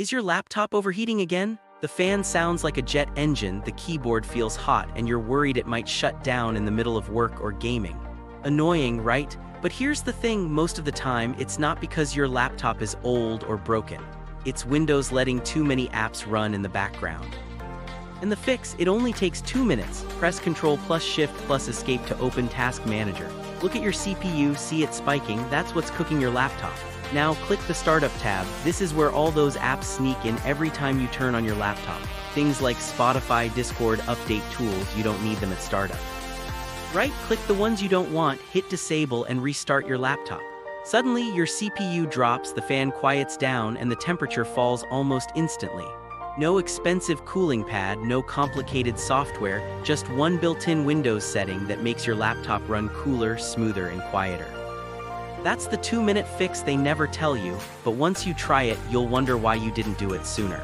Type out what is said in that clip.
Is your laptop overheating again? The fan sounds like a jet engine, the keyboard feels hot, and you're worried it might shut down in the middle of work or gaming. Annoying, right? But here's the thing, most of the time, it's not because your laptop is old or broken. It's Windows letting too many apps run in the background. And the fix, it only takes two minutes. Press Ctrl plus Shift plus Escape to open Task Manager. Look at your CPU, see it spiking, that's what's cooking your laptop. Now click the Startup tab. This is where all those apps sneak in every time you turn on your laptop. Things like Spotify, Discord, update tools, you don't need them at startup. Right-click the ones you don't want, hit Disable and restart your laptop. Suddenly, your CPU drops, the fan quiets down, and the temperature falls almost instantly. No expensive cooling pad, no complicated software, just one built-in Windows setting that makes your laptop run cooler, smoother, and quieter. That's the two-minute fix they never tell you, but once you try it, you'll wonder why you didn't do it sooner.